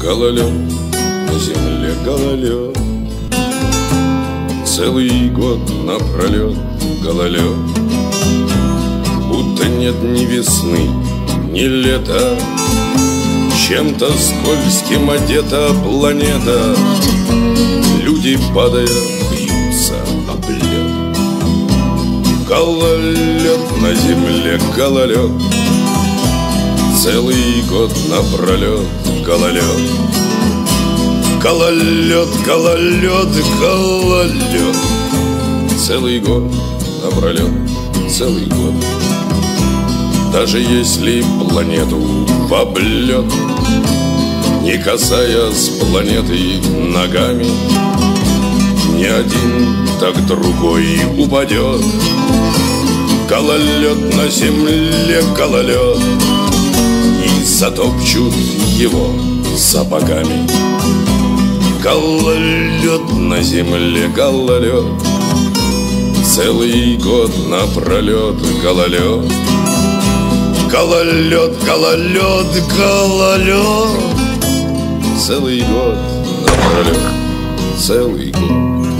гололед На земле гололед. Целый год напролет гололед. Будто нет ни весны, ни лета. Чем-то скользким одета планета. Люди, падая, бьются об лед Гололед на земле, гололед Целый год напролет гололед Гололед, гололед, гололед Целый год напролет, целый год. Даже если планету в облет Не касаясь планеты ногами Ни один, так другой упадет Гололед на земле, гололед затопчут его сапогами. Гололед на земле, гололед Целый год напролет гололед. Гололед, гололед, гололед Целый год напролет, целый год